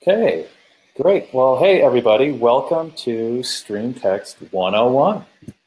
Okay, great. Well, hey everybody, welcome to StreamText 101.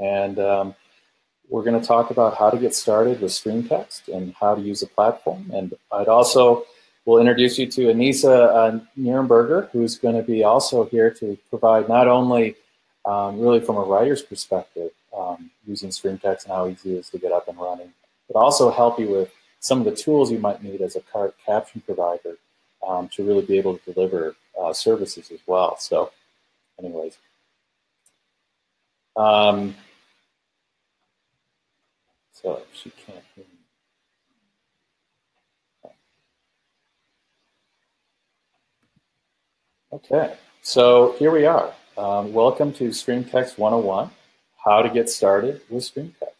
And um, we're going to talk about how to get started with StreamText and how to use the platform. And I'd also will introduce you to Anissa uh, Nierenberger, who's going to be also here to provide not only um, really from a writer's perspective, um, using StreamText and how easy it is to get up and running, but also help you with some of the tools you might need as a caption provider um, to really be able to deliver uh, services as well. So, anyways. Um, so she can't hear me. Okay, so here we are. Um, welcome to StreamText 101, how to get started with StreamText.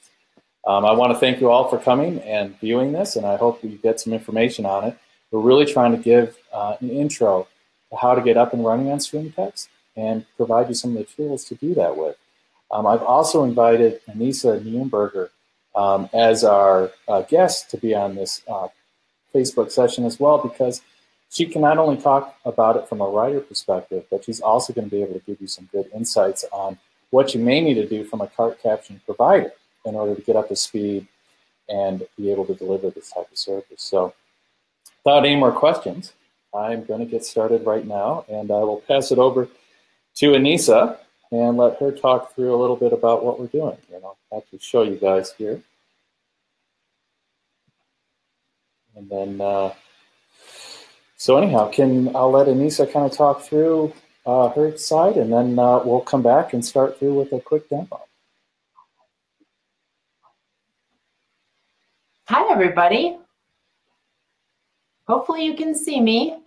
Um, I want to thank you all for coming and viewing this, and I hope you get some information on it. We're really trying to give uh, an intro to how to get up and running on StreamText and provide you some of the tools to do that with. Um, I've also invited Anissa Nierenberger um, as our uh, guest to be on this uh, Facebook session as well because she can not only talk about it from a writer perspective, but she's also going to be able to give you some good insights on what you may need to do from a cart caption provider in order to get up to speed and be able to deliver this type of service. So without any more questions, I'm going to get started right now, and I will pass it over to Anissa and let her talk through a little bit about what we're doing. And I'll actually show you guys here. And then uh, so anyhow, can I'll let Anissa kind of talk through uh, her side, and then uh, we'll come back and start through with a quick demo. Hi, everybody. Hopefully you can see me.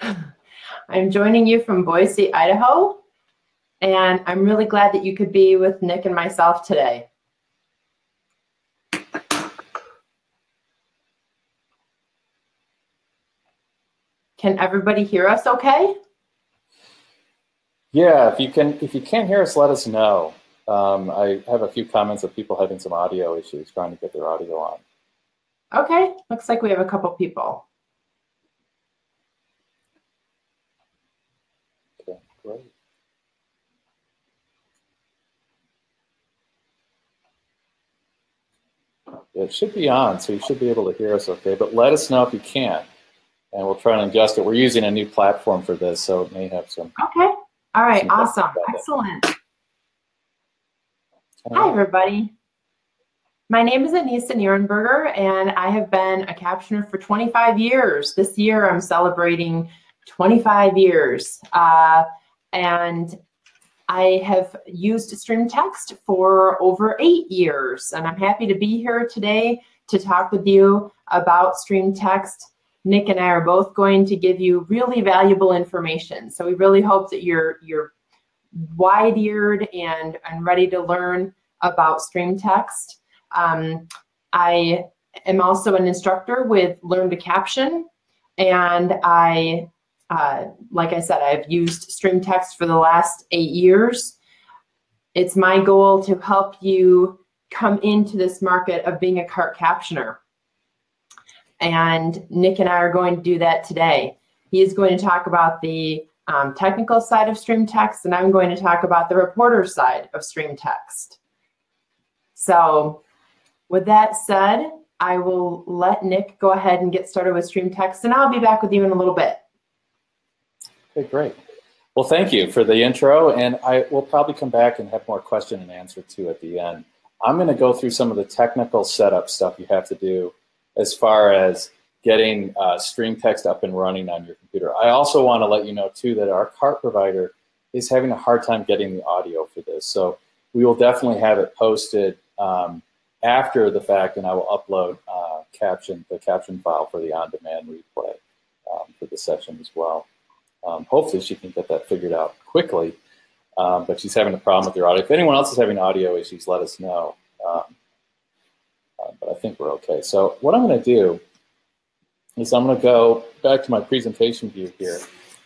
I'm joining you from Boise, Idaho, and I'm really glad that you could be with Nick and myself today. Can everybody hear us okay? Yeah, if you can, if you can't hear us, let us know. Um, I have a few comments of people having some audio issues trying to get their audio on. Okay, looks like we have a couple people. Okay, great. It should be on, so you should be able to hear us okay, but let us know if you can't and we'll try and adjust it. We're using a new platform for this, so it may have some. Okay. All right. Awesome. Excellent. Hi, everybody. My name is Anissa Nierenberger, and I have been a captioner for 25 years. This year, I'm celebrating 25 years. Uh, and I have used StreamText for over eight years, and I'm happy to be here today to talk with you about StreamText Nick and I are both going to give you really valuable information. So we really hope that you're you're wide-eared and, and ready to learn about StreamText. Um, I am also an instructor with Learn to Caption, and I, uh, like I said, I've used StreamText for the last eight years. It's my goal to help you come into this market of being a cart captioner. And Nick and I are going to do that today. He is going to talk about the um, technical side of StreamText, and I'm going to talk about the reporter side of StreamText. So with that said, I will let Nick go ahead and get started with StreamText, and I'll be back with you in a little bit. Okay, great. Well, thank you for the intro, and I will probably come back and have more question and answer too at the end. I'm going to go through some of the technical setup stuff you have to do as far as getting uh, StreamText up and running on your computer. I also want to let you know too that our cart provider is having a hard time getting the audio for this. So we will definitely have it posted um, after the fact, and I will upload uh, caption the caption file for the on-demand replay um, for the session as well. Um, hopefully, she can get that figured out quickly. Um, but she's having a problem with her audio. If anyone else is having audio issues, let us know. Um, uh, but I think we're okay. So what I'm going to do is I'm going to go back to my presentation view here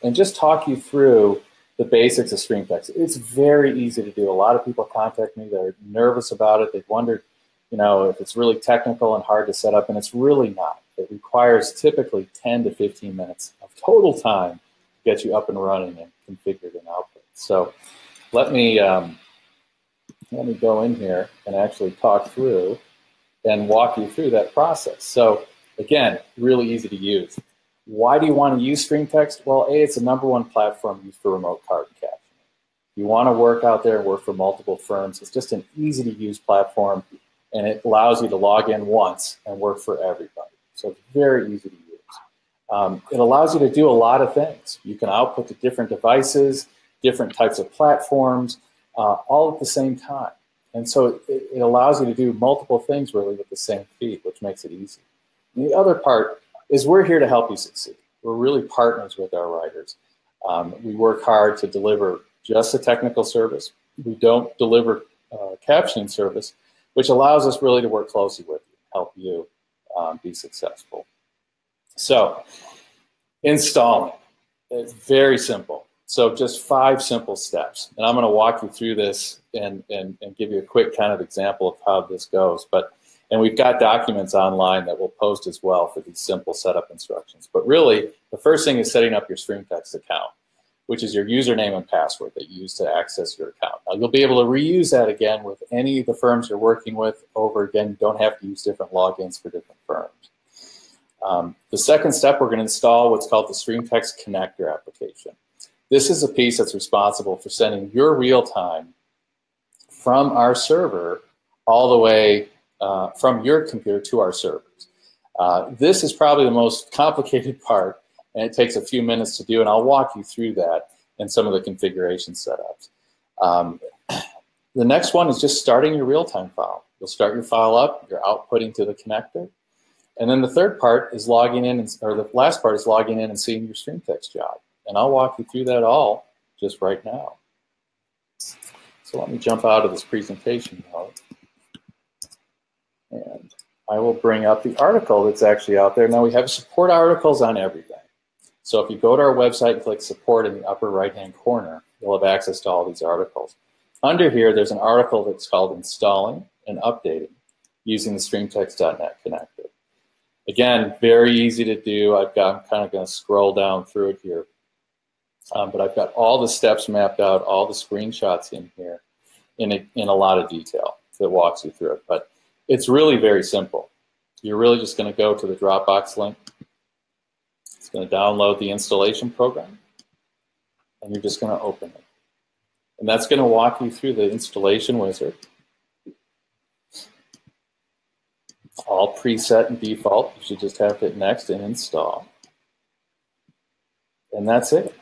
and just talk you through the basics of StreamText. It's very easy to do. A lot of people contact me. They're nervous about it. They've wondered, you know, if it's really technical and hard to set up, and it's really not. It requires typically 10 to 15 minutes of total time get you up and running and configured and output. So let me um, let me go in here and actually talk through and walk you through that process. So again, really easy to use. Why do you want to use StreamText? Well, A, it's the number one platform used for remote CART captioning. You want to work out there and work for multiple firms. It's just an easy to use platform and it allows you to log in once and work for everybody. So it's very easy to use. Um, it allows you to do a lot of things. You can output to different devices, different types of platforms, uh, all at the same time. And so it, it, allows you to do multiple things really with the same feed, which makes it easy. And the other part is we're here to help you succeed. We're really partners with our writers. Um, we work hard to deliver just a technical service. We don't deliver uh, captioning service, which allows us really to work closely with you, help you um, be successful. So, installing. It's very simple. So just five simple steps. And I'm going to walk you through this and, and, and give you a quick kind of example of how this goes. But and we've got documents online that we'll post as well for these simple setup instructions. But really, the first thing is setting up your StreamText account, which is your username and password that you use to access your account. Now, you'll be able to reuse that again with any of the firms you're working with over again. You don't have to use different logins for different firms. Um, the second step, we're going to install what's called the StreamText connector application. This is a piece that's responsible for sending your real time from our server all the way uh, from your computer to our servers. Uh, this is probably the most complicated part, and it takes a few minutes to do, and I'll walk you through that and some of the configuration setups. Um, the next one is just starting your real-time file. You'll start your file up, you're outputting to the connector, and then the third part is logging in, and, or the last part is logging in and seeing your StreamText job. And I'll walk you through that all just right now. So let me jump out of this presentation mode. And I will bring up the article that's actually out there. Now we have support articles on everything. So if you go to our website and click support in the upper right-hand corner, you'll have access to all these articles. Under here, there's an article that's called Installing and Updating using the StreamText.net connector. Again, very easy to do. I've got, I'm kind of going to scroll down through it here. Um, but I've got all the steps mapped out, all the screenshots in here in a, in a lot of detail that walks you through it. But it's really very simple. You're really just going to go to the Dropbox link. It's going to download the installation program, and you're just going to open it. And that's going to walk you through the installation wizard. All preset and default. You should just have to hit next and install. And that's it.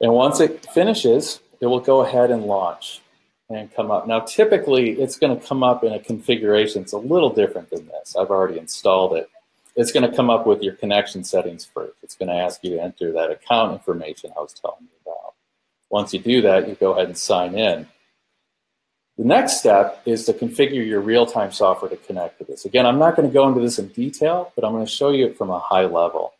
And once it finishes, it will go ahead and launch and come up. Now, typically, it's going to come up in a configuration. It's a little different than this. I've already installed it. It's going to come up with your connection settings first. It's going to ask you to enter that account information I was telling you about. Once you do that, you go ahead and sign in. The next step is to configure your real-time software to connect to this. Again, I'm not going to go into this in detail, but I'm going to show you it from a high level.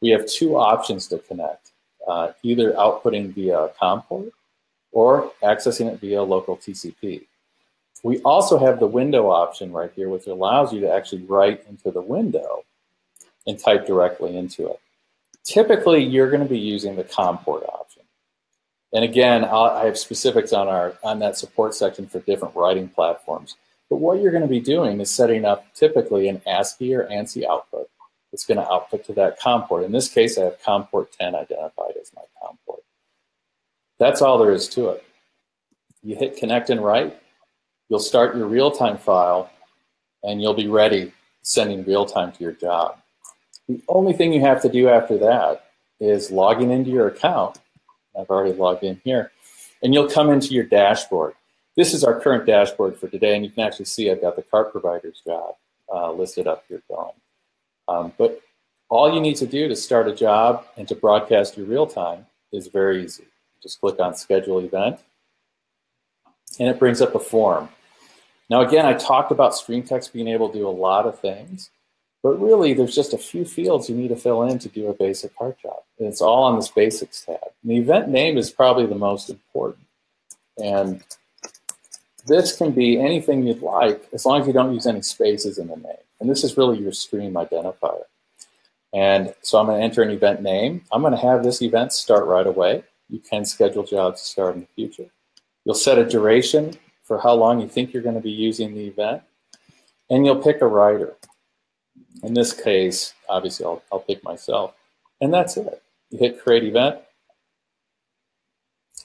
We have two options to connect, uh, either outputting via a COM port or accessing it via local TCP. We also have the window option right here, which allows you to actually write into the window and type directly into it. Typically, you're going to be using the COM port option. And again, I'll, i have specifics on our on that support section for different writing platforms. But what you're going to be doing is setting up typically an ASCII or ANSI output. It's going to output to that COM port. In this case, I have COM port 10 identified as my COM port. That's all there is to it. You hit connect and write. You'll start your real-time file, and you'll be ready sending real-time to your job. The only thing you have to do after that is logging into your account I've already logged in here. And you'll come into your dashboard. This is our current dashboard for today, and you can actually see I've got the cart provider's job uh, listed up here going. Um, but all you need to do to start a job and to broadcast your real time is very easy. Just click on Schedule Event, and it brings up a form. Now, again, I talked about StreamText being able to do a lot of things. But really, there's just a few fields you need to fill in to do a basic cart job. And it's all on this basics tab. And the event name is probably the most important. And this can be anything you'd like as long as you don't use any spaces in the name. And this is really your stream identifier. And so I'm going to enter an event name. I'm going to have this event start right away. You can schedule jobs to start in the future. You'll set a duration for how long you think you're going to be using the event. And you'll pick a writer. In this case, obviously, I'll, I'll pick myself. And that's it. You hit create event.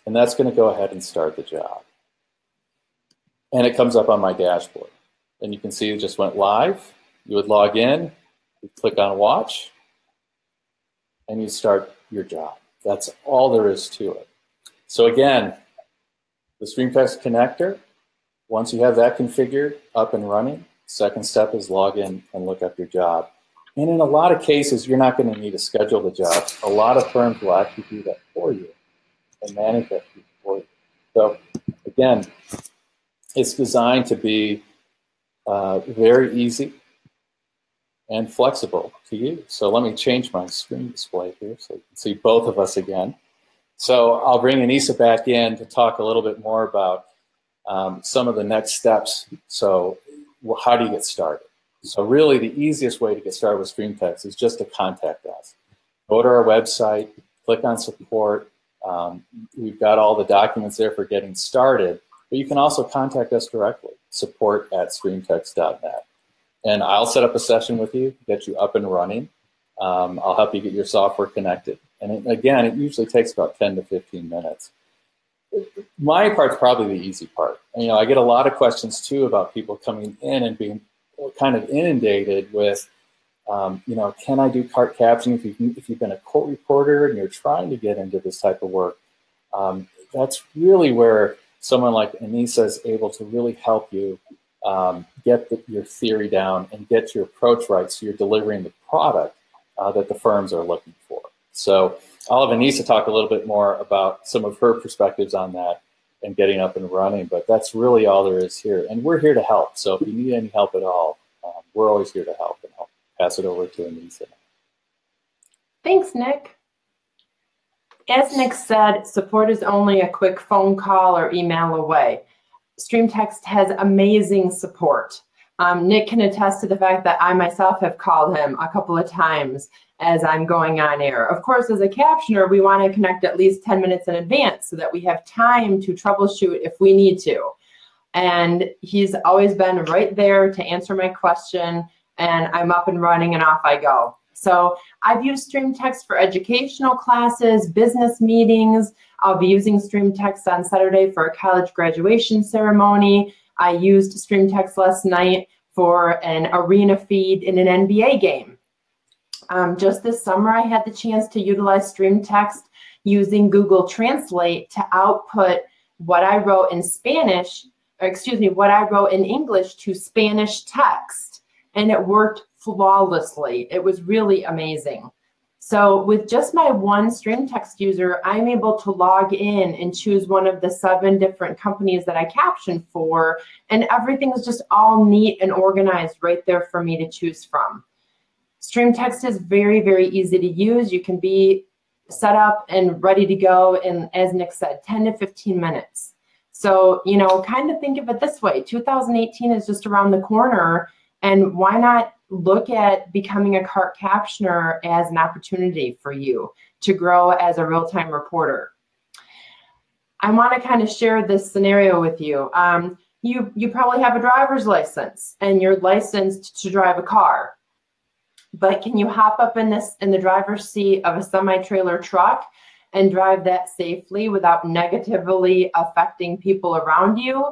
And that's going to go ahead and start the job. And it comes up on my dashboard. And you can see it just went live. You would log in, click on watch, and you start your job. That's all there is to it. So again, the StreamText connector, once you have that configured, up and running, second step is log in and look up your job. And in a lot of cases, you're not going to need to schedule the job. A lot of firms will actually do that for you and manage that for you. So again, it's designed to be uh, very easy and flexible to use. So let me change my screen display here so you can see both of us again. So I'll bring Anissa back in to talk a little bit more about um, some of the next steps. So well, how do you get started? So really the easiest way to get started with StreamText is just to contact us. Go to our website, click on support. Um, we've got all the documents there for getting started, but you can also contact us directly, support at streamtext.net. And I'll set up a session with you, get you up and running. Um, I'll help you get your software connected. And it, again, it usually takes about 10 to 15 minutes. My part's probably the easy part. You know, I get a lot of questions too about people coming in and being kind of inundated with, um, you know, can I do cart captioning if you've, if you've been a court reporter and you're trying to get into this type of work? Um, that's really where someone like Anissa is able to really help you um, get the, your theory down and get your approach right so you're delivering the product uh, that the firms are looking for. So I'll have Anissa talk a little bit more about some of her perspectives on that and getting up and running, but that's really all there is here. And we're here to help. So if you need any help at all, um, we're always here to help and I'll pass it over to Anissa. Thanks, Nick. As Nick said, support is only a quick phone call or email away. StreamText has amazing support. Um, Nick can attest to the fact that I myself have called him a couple of times as I'm going on air. Of course, as a captioner, we want to connect at least 10 minutes in advance so that we have time to troubleshoot if we need to. And he's always been right there to answer my question, and I'm up and running and off I go. So I've used StreamText for educational classes, business meetings. I'll be using StreamText on Saturday for a college graduation ceremony. I used StreamText last night for an arena feed in an NBA game. Um, just this summer, I had the chance to utilize StreamText using Google Translate to output what I wrote in Spanish, or excuse me, what I wrote in English to Spanish text. And it worked flawlessly. It was really amazing. So with just my one StreamText user, I'm able to log in and choose one of the seven different companies that I caption for, and everything is just all neat and organized right there for me to choose from. StreamText is very, very easy to use. You can be set up and ready to go in, as Nick said, 10 to 15 minutes. So, you know, kind of think of it this way 2018 is just around the corner, and why not look at becoming a cart captioner as an opportunity for you to grow as a real time reporter? I want to kind of share this scenario with you. Um, you you probably have a driver's license and you're licensed to drive a car but can you hop up in this in the driver's seat of a semi trailer truck and drive that safely without negatively affecting people around you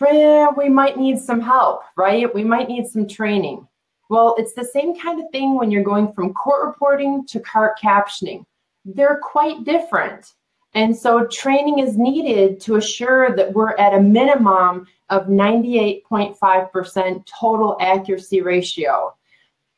we might need some help right? We might need some training. Well it's the same kind of thing when you're going from court reporting to cart captioning. They're quite different. And so training is needed to assure that we're at a minimum of 98.5% total accuracy ratio.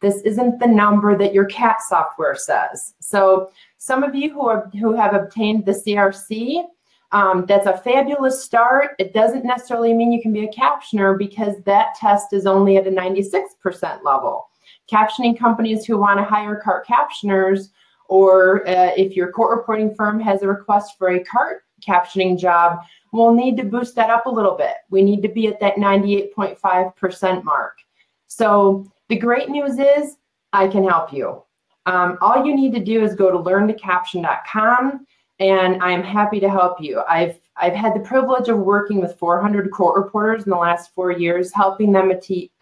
This isn't the number that your CAT software says. So some of you who, are, who have obtained the CRC, um, that's a fabulous start. It doesn't necessarily mean you can be a captioner because that test is only at a 96% level. Captioning companies who want to hire cart captioners, or uh, if your court reporting firm has a request for a cart captioning job, we'll need to boost that up a little bit. We need to be at that 98.5% mark. So the great news is I can help you. Um, all you need to do is go to learntocaption.com and I'm happy to help you. I've I've had the privilege of working with 400 court reporters in the last four years, helping them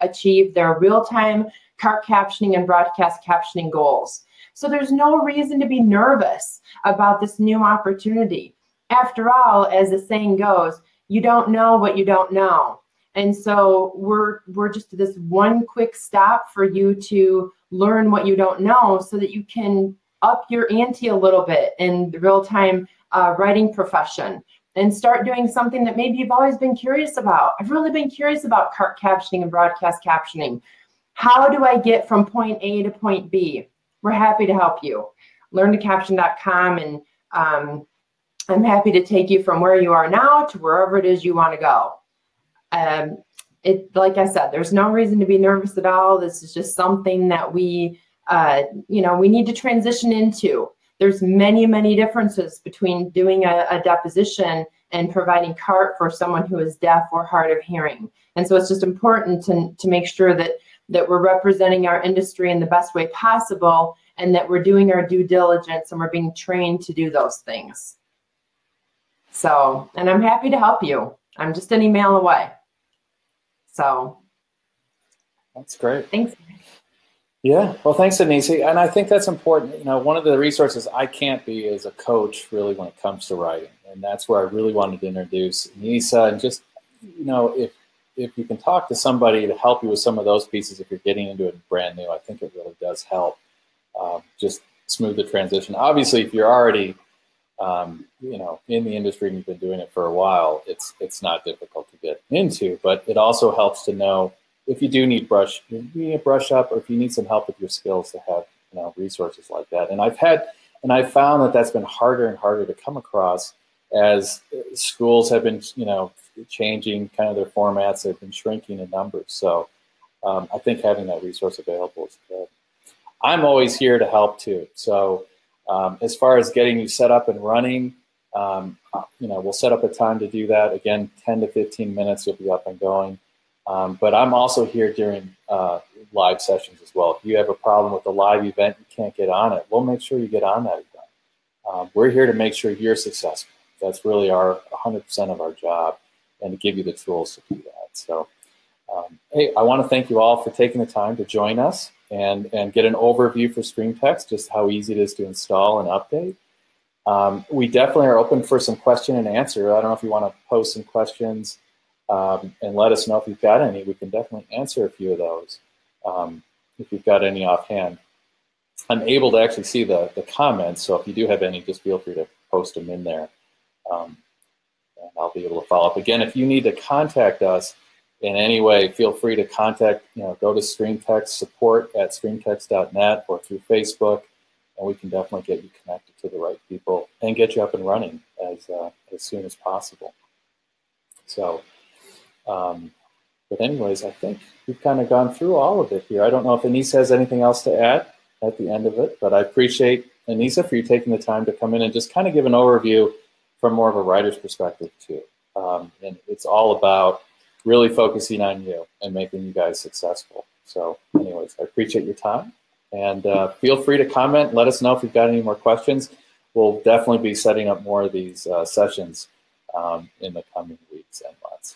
achieve their real-time CART captioning and broadcast captioning goals. So there's no reason to be nervous about this new opportunity. After all, as the saying goes, you don't know what you don't know. And so we're we're just this one quick stop for you to learn what you don't know so that you can up your ante a little bit in the real-time uh, writing profession and start doing something that maybe you've always been curious about. I've really been curious about CART captioning and broadcast captioning. How do I get from point A to point B? We're happy to help you. LearnToCaption.com and um, I'm happy to take you from where you are now to wherever it is you want to go. Um, it, like I said, there's no reason to be nervous at all. This is just something that we, uh, you know, we need to transition into. There's many, many differences between doing a, a deposition and providing CART for someone who is deaf or hard of hearing. And so it's just important to, to make sure that that we're representing our industry in the best way possible and that we're doing our due diligence and we're being trained to do those things. So, and I'm happy to help you. I'm just an email away. So that's great. Thanks. Yeah, well, thanks, Denise. And I think that's important. You know, one of the resources I can't be as a coach really when it comes to writing, and that's where I really wanted to introduce Nisa. And just, you know, if if you can talk to somebody to help you with some of those pieces, if you're getting into it brand new, I think it really does help. Um, just smooth the transition. Obviously, if you're already um, you know, in the industry and you've been doing it for a while, it's it's not difficult to get into. But it also helps to know if you do need brush, you need a brush up, or if you need some help with your skills to have you know resources like that. And I've had, and I've found that that's been harder and harder to come across as schools have been you know changing kind of their formats. They've been shrinking in numbers. So um, I think having that resource available is good. I'm always here to help too. So um, as far as getting you set up and running, um, uh, you know, we'll set up a time to do that. Again, 10 to 15 minutes, you'll be up and going. Um, but I'm also here during uh, live sessions as well. If you have a problem with a live event, you can't get on it, we'll make sure you get on that event. Um, we're here to make sure you're successful. That's really our 100% of our job and to give you the tools to do that. So, um, hey, I want to thank you all for taking the time to join us and, and get an overview for StreamText, just how easy it is to install and update. Um, we definitely are open for some question and answer. I don't know if you want to post some questions um, and let us know if you've got any. We can definitely answer a few of those um, if you've got any offhand. I'm able to actually see the, the comments, so if you do have any, just feel free to post them in there. Um, and I'll be able to follow up. Again, if you need to contact us, in any way, feel free to contact, you know, go to StreamText support at streamtext.net or through Facebook, and we can definitely get you connected to the right people and get you up and running as, uh, as soon as possible. So, um, but anyways, I think we've kind of gone through all of it here. I don't know if Anissa has anything else to add at the end of it, but I appreciate Anissa for you taking the time to come in and just kind of give an overview from more of a writer's perspective too. Um, and it's all about really focusing on you and making you guys successful. So, anyways, I appreciate your time. And uh, feel free to comment. Let us know if you've got any more questions. We'll definitely be setting up more of these uh, sessions um, in the coming weeks and months.